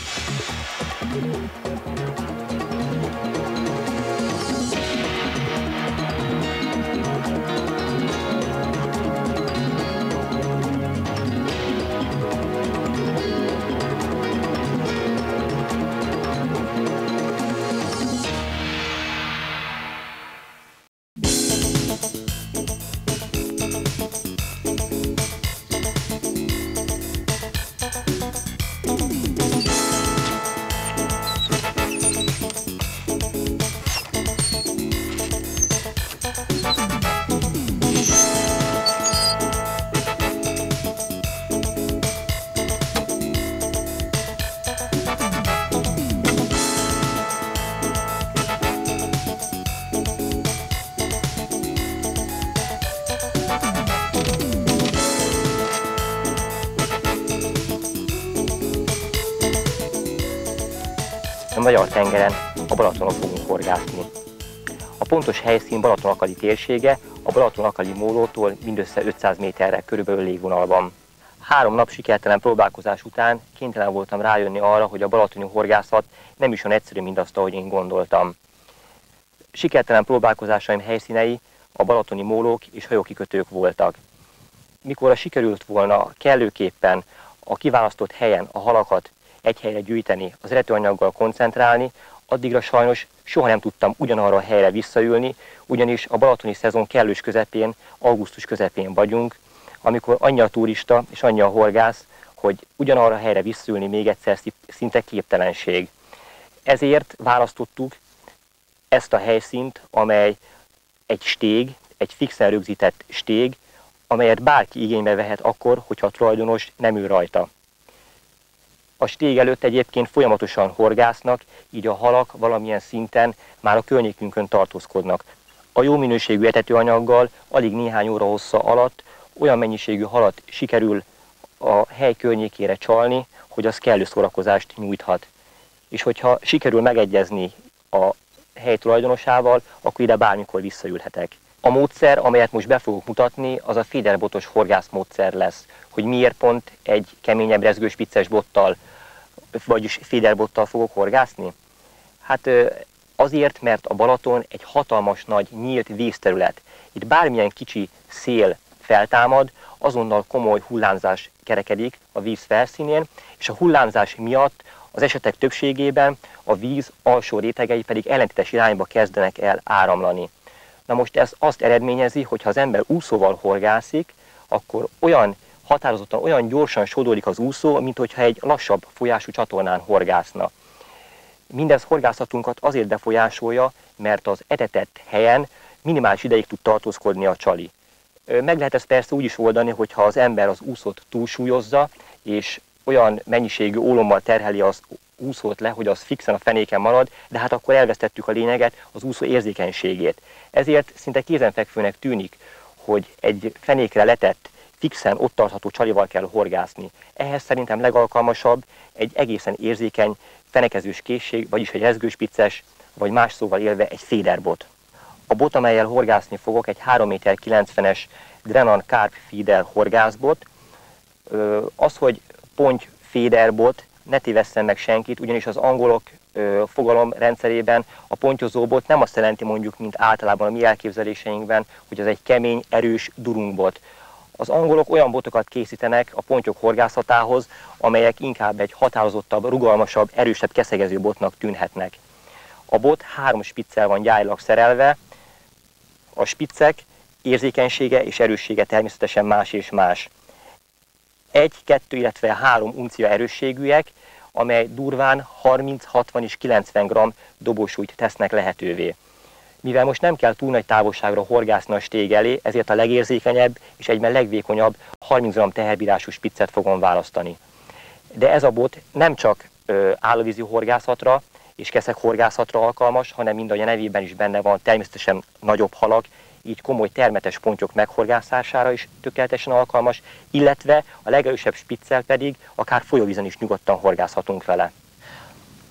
Thank you. A Magyar tengeren, a Balatonon fogunk horgászni. A pontos helyszín Balatonakali térsége a Balatonakali mólótól mindössze 500 méterre körülbelül légvonalban. Három nap sikertelen próbálkozás után kénytelen voltam rájönni arra, hogy a balatoni horgászat nem is olyan egyszerű, mint azt, ahogy én gondoltam. Sikertelen próbálkozásaim helyszínei a balatoni mólók és hajókikötők voltak. Mikor a sikerült volna kellőképpen a kiválasztott helyen a halakat egy helyre gyűjteni, az eredetőanyaggal koncentrálni, addigra sajnos soha nem tudtam ugyanarra a helyre visszaülni, ugyanis a balatoni szezon kellős közepén, augusztus közepén vagyunk, amikor annyi a turista és annyi a horgász, hogy ugyanarra a helyre visszaülni még egyszer szinte képtelenség. Ezért választottuk ezt a helyszínt, amely egy stég, egy fixen rögzített stég, amelyet bárki igénybe vehet akkor, hogyha a tulajdonos nem ül rajta. A stég előtt egyébként folyamatosan horgásznak, így a halak valamilyen szinten már a környékünkön tartózkodnak. A jó minőségű etetőanyaggal alig néhány óra hossza alatt olyan mennyiségű halat sikerül a hely környékére csalni, hogy az kellő szórakozást nyújthat. És hogyha sikerül megegyezni a hely tulajdonosával, akkor ide bármikor visszaülhetek. A módszer, amelyet most be fogok mutatni, az a féderbotos horgászmódszer lesz. Hogy miért pont egy keményebb rezgős vicces bottal, vagyis féderbottal fogok horgászni? Hát azért, mert a Balaton egy hatalmas nagy nyílt vízterület. Itt bármilyen kicsi szél feltámad, azonnal komoly hullámzás kerekedik a víz felszínén, és a hullámzás miatt az esetek többségében a víz alsó rétegei pedig ellentétes irányba kezdenek el áramlani. Na most ez azt eredményezi, hogy ha az ember úszóval horgászik, akkor olyan határozottan, olyan gyorsan sodódik az úszó, mint hogyha egy lassabb folyású csatornán horgászna. Mindez horgászatunkat azért befolyásolja, mert az etetett helyen minimális ideig tud tartózkodni a csali. Meg lehet ezt persze úgy is oldani, hogyha az ember az úszót túlsúlyozza, és olyan mennyiségű ólommal terheli az úszót le, hogy az fixen a fenéken marad, de hát akkor elvesztettük a lényeget, az úszó érzékenységét. Ezért szinte kézenfekvőnek tűnik, hogy egy fenékre letett, fixen ott tartható csalival kell horgászni. Ehhez szerintem legalkalmasabb egy egészen érzékeny, fenekezős készség, vagyis egy rezgőspicces, vagy más szóval élve egy féderbot. A bot, amelyel horgászni fogok, egy 3 méter 90-es Drenan Carp Feeder horgászbot. Az, hogy ponty féderbot, ne tévesszen meg senkit, ugyanis az angolok fogalom rendszerében a pontyozóbot nem azt jelenti mondjuk, mint általában a mi elképzeléseinkben, hogy az egy kemény, erős durungbot. Az angolok olyan botokat készítenek a pontyok horgászatához, amelyek inkább egy határozottabb, rugalmasabb, erősebb keszegező botnak tűnhetnek. A bot három spiccel van gyárilag szerelve, a spiccek érzékenysége és erőssége természetesen más és más. Egy, kettő, illetve három uncia erősségűek, amely durván 30, 60 és 90 g dobósúlyt tesznek lehetővé. Mivel most nem kell túl nagy távolságra horgászni a stég elé, ezért a legérzékenyebb és egyben legvékonyabb 30 g teherbírású spiccet fogom választani. De ez a bot nem csak állóvízi horgászatra és keszek horgászatra alkalmas, hanem mind a nevében is benne van természetesen nagyobb halak, így komoly termetes pontyok meghorgászására is tökéletesen alkalmas, illetve a legerősebb spiccel pedig akár folyóvízen is nyugodtan horgászhatunk vele.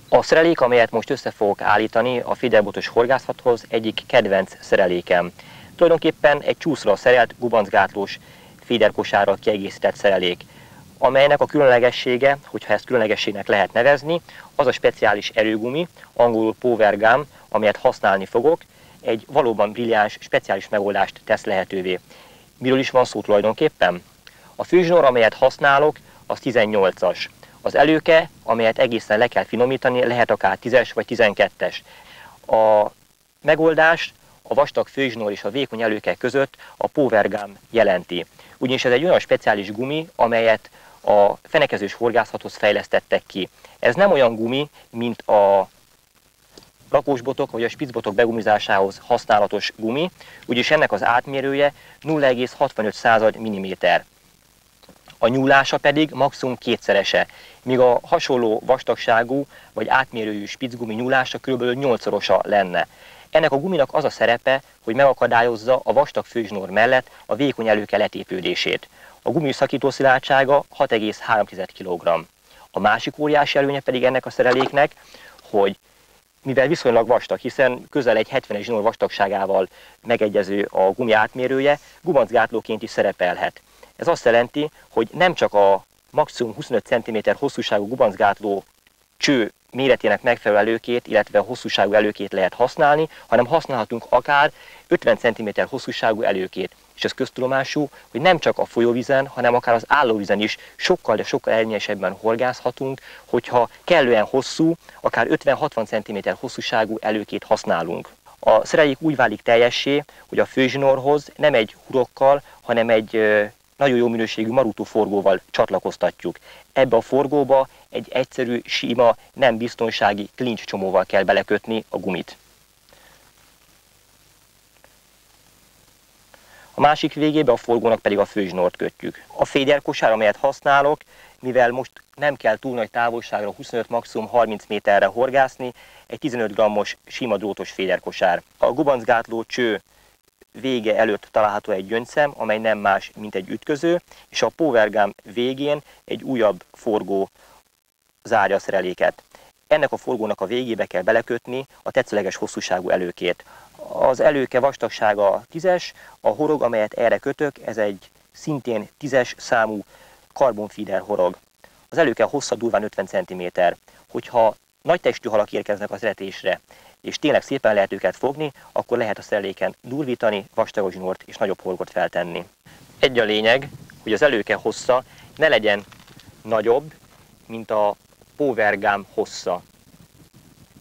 A szerelék, amelyet most össze fogok állítani a fidelbotos horgászathoz, egyik kedvenc szerelékem. Tulajdonképpen egy csúszra szerelt, gubancgátlós féderkosárral kiegészített szerelék. amelynek a különlegessége, hogyha ezt különlegességnek lehet nevezni, az a speciális erőgumi, angolul power gum, amelyet használni fogok, egy valóban brilliáns, speciális megoldást tesz lehetővé. Miről is van szó tulajdonképpen? A főzsnor, amelyet használok, az 18-as. Az előke, amelyet egészen le kell finomítani, lehet akár 10-es vagy 12-es. A megoldás a vastag főzsnor és a vékony előke között a power gum jelenti. Ugyanis ez egy olyan speciális gumi, amelyet a fenekezős horgászathoz fejlesztettek ki. Ez nem olyan gumi, mint a lakósbotok vagy a spicbotok begumizásához használatos gumi, úgyis ennek az átmérője 0,65 mm. A nyúlása pedig maximum kétszerese, míg a hasonló vastagságú vagy átmérőjű spicgumi nyúlása kb. 8-szorosa lenne. Ennek a guminak az a szerepe, hogy megakadályozza a vastag főzsnor mellett a vékony előke letépődését. A gumi szakító szilárdsága 6,3 kg. A másik óriási előnye pedig ennek a szereléknek, hogy mivel viszonylag vastag, hiszen közel egy 70-es zsinór vastagságával megegyező a gumi átmérője, gubancgátlóként is szerepelhet. Ez azt jelenti, hogy nem csak a maximum 25 cm hosszúságú gubancgátló cső méretének megfelelő előkét, illetve hosszúságú előkét lehet használni, hanem használhatunk akár 50 cm hosszúságú előkét. És ez köztudomású, hogy nem csak a folyóvizen, hanem akár az állóvizen is sokkal, de sokkal elnyesebben horgászhatunk, hogyha kellően hosszú, akár 50-60 cm hosszúságú előkét használunk. A szereljék úgy válik teljessé, hogy a főzsinorhoz nem egy hurokkal, hanem egy nagyon jó minőségű marutó forgóval csatlakoztatjuk. Ebbe a forgóba egy egyszerű, sima, nem biztonsági klincs csomóval kell belekötni a gumit. A másik végébe a forgónak pedig a főzsnort kötjük. A féderkosár, amelyet használok, mivel most nem kell túl nagy távolságra, 25 maximum 30 méterre horgászni, egy 15 grammos sima drótos féderkosár. A gubancgátló cső vége előtt található egy gyöngyszem, amely nem más, mint egy ütköző, és a powergám végén egy újabb forgó zárja a szereléket. Ennek a forgónak a végébe kell belekötni a tetszőleges hosszúságú előkét. Az előke vastagsága 10-es, a horog, amelyet erre kötök, ez egy szintén 10-es számú karbonfeeder horog. Az előke hossza durván 50 cm. Hogyha nagy testű halak érkeznek az eretésre, és tényleg szépen lehet őket fogni, akkor lehet a szereléken durvítani, vastagos zsinort és nagyobb horgot feltenni. Egy a lényeg, hogy az előke hossza ne legyen nagyobb, mint a powergám hossza.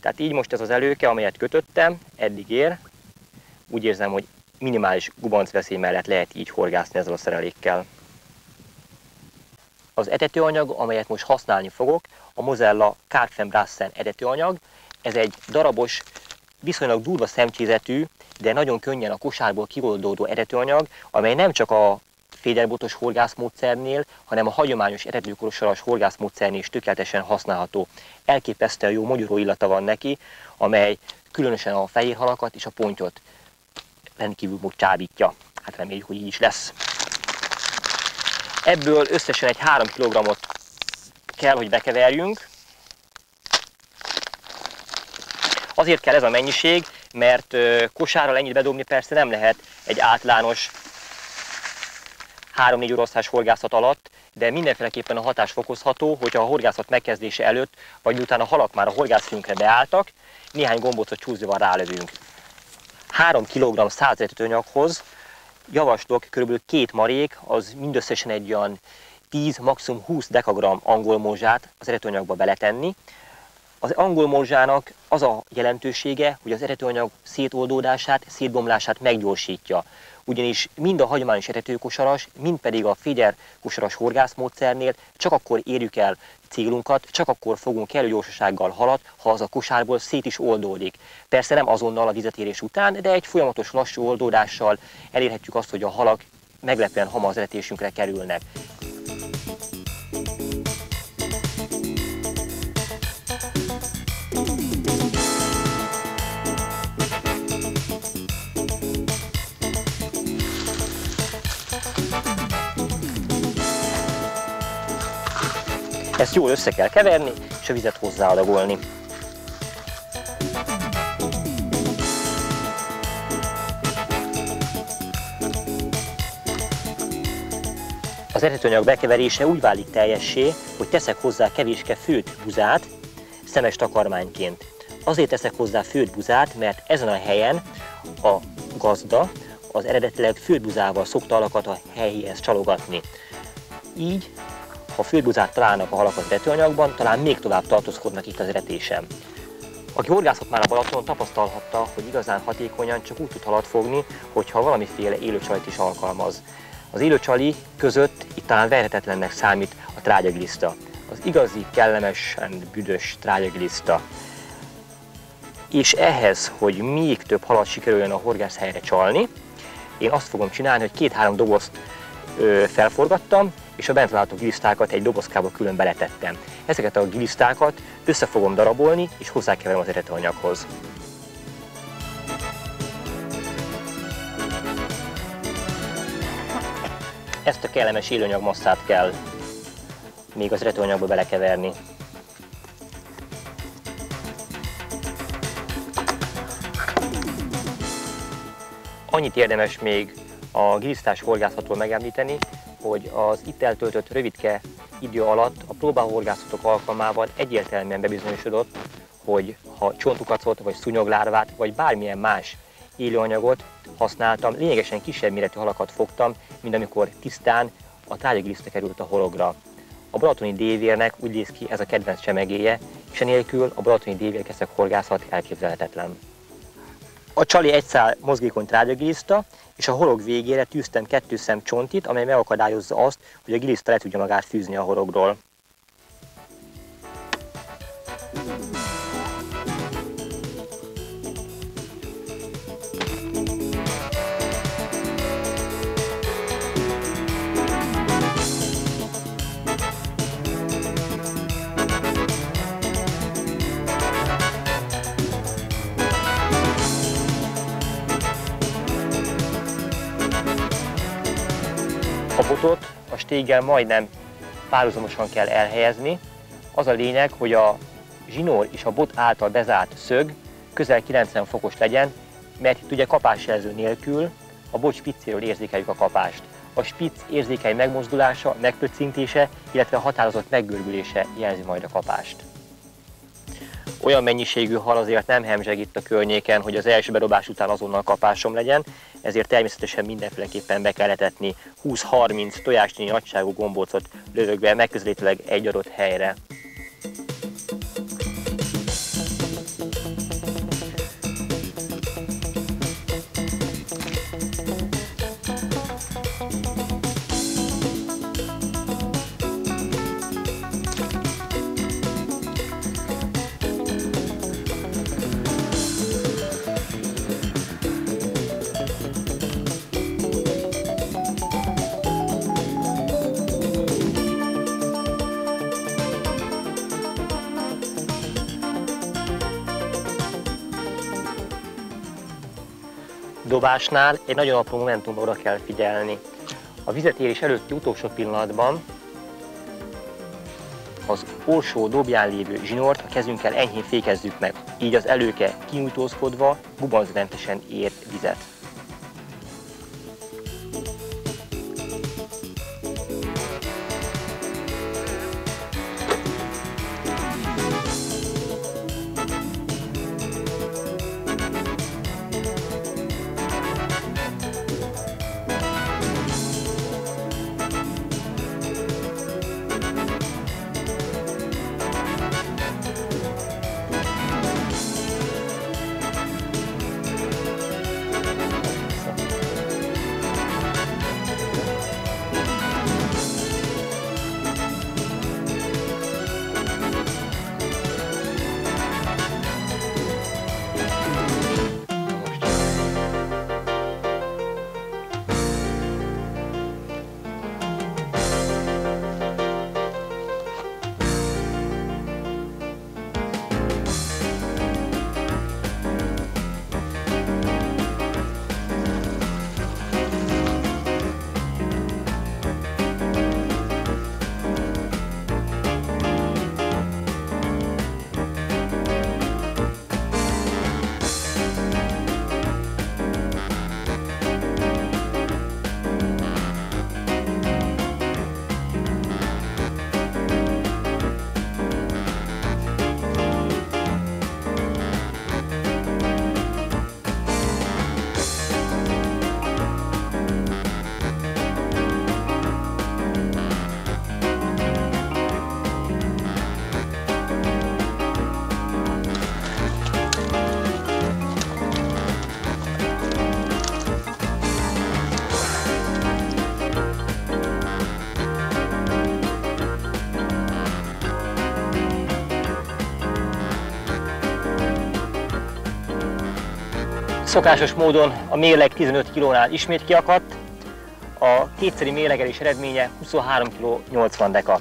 Tehát így most ez az előke, amelyet kötöttem, eddig ér. Úgy érzem, hogy minimális gubancveszély mellett lehet így horgászni ezzel a szerelékkel. Az etetőanyag, amelyet most használni fogok, a Mozella Karpfenbrassen etetőanyag. Ez egy darabos, viszonylag durva szemcsézetű, de nagyon könnyen a kosárból kivoldódó etetőanyag, amely nem csak a féderbotos horgászmódszernél, hanem a hagyományos eredőkorosaras horgászmódszernél is tökéletesen használható. Elképesztően jó mogyoró illata van neki, amely különösen a fehér halakat és a pontyot rendkívül csábítja. Hát reméljük, hogy így is lesz. Ebből összesen egy 3 kg kell, hogy bekeverjünk. Azért kell ez a mennyiség, mert kosárral ennyit bedobni persze nem lehet egy átlános 3-4 oroszlás horgászat alatt, de mindenféleképpen a hatás fokozható, hogyha a horgászat megkezdése előtt, vagy miután a halak már a horgászfűnkre beálltak, néhány gombócot csúszóval rálövünk. 3 kg 100 anyaghoz javaslok kb. két marék, az mindösszesen egy olyan 10, maximum 20 dekagram angol morzsát az eretőanyagba beletenni. Az angol morzsának az a jelentősége, hogy az eretőanyag szétoldódását, szétbomlását meggyorsítja ugyanis mind a hagyományos etetőkosaras, mind pedig a kosaras horgászmódszernél csak akkor érjük el célunkat, csak akkor fogunk kellő gyorsasággal halat, ha az a kosárból szét is oldódik. Persze nem azonnal a vizetérés után, de egy folyamatos lassú oldódással elérhetjük azt, hogy a halak meglepően hamar az kerülnek. Jól össze kell keverni, és a vizet hozzáadagolni. Az eredetanyag bekeverése úgy válik teljessé, hogy teszek hozzá kevéske főt buzát, szemes takarmányként. Azért teszek hozzá főt buzát, mert ezen a helyen a gazda az eredetileg főbuzával szokta alakat a helyéhez csalogatni. Így, ha főbuzát találnak a halak az eretőanyagban, talán még tovább tartózkodnak itt az eretésem. Aki horgászott már a Balatonon, tapasztalhatta, hogy igazán hatékonyan csak úgy tud halat fogni, hogyha valamiféle élőcsajt is alkalmaz. Az élőcsali között itt talán verhetetlennek számít a trágyagliszta. Az igazi, kellemesen büdös trágyagliszta. És ehhez, hogy még több halat sikerüljön a horgászhelyre csalni, én azt fogom csinálni, hogy két-három dobozt ö, felforgattam, és a bent található gilisztákat egy dobozkába külön beletettem. Ezeket a gilisztákat össze fogom darabolni, és hozzákeverem az eredetőanyaghoz. Ezt a kellemes élőanyagmasszát kell még az eredetőanyagba belekeverni. Annyit érdemes még a gilisztás horgászatról megemlíteni, hogy az itt eltöltött rövidke idő alatt a próbálhorgászatok alkalmával egyértelműen bebizonyosodott, hogy ha csontukacot, vagy szúnyoglárvát, vagy bármilyen más élőanyagot használtam, lényegesen kisebb méretű halakat fogtam, mint amikor tisztán a tárgyagiliszta került a hologra. A balatoni dévérnek úgy néz ki ez a kedvenc csemegéje, és enélkül a balatoni dévérkeszek horgászat elképzelhetetlen. A csali egy szál mozgékony trágyagiliszta, és a horog végére tűztem kettő szem csontit, amely megakadályozza azt, hogy a giliszta le tudja magát fűzni a horogról. Stéggel majdnem párhuzamosan kell elhelyezni. Az a lényeg, hogy a zsinór és a bot által bezárt szög közel 90 fokos legyen, mert itt ugye kapásjelző nélkül a bot spiccéről érzékeljük a kapást. A spicc érzékeny megmozdulása, megpöccintése, illetve a határozott meggörbülése jelzi majd a kapást. Olyan mennyiségű hal azért nem hemzseg itt a környéken, hogy az első bedobás után azonnal kapásom legyen, ezért természetesen mindenféleképpen be kell etetni 20-30 tojásnyi nagyságú gombócot lövögve megközelítőleg egy adott helyre. Dobásnál egy nagyon apró momentumra oda kell figyelni. A vizetérés előtti utolsó pillanatban az orsó dobján lévő zsinort a kezünkkel enyhén fékezzük meg, így az előke kinyújtózkodva gubanzmentesen ér vizet. Szokásos módon a mérleg 15 kilónál ismét kiakadt, a kétszeri mérlegelés eredménye 23 kg 80 deka.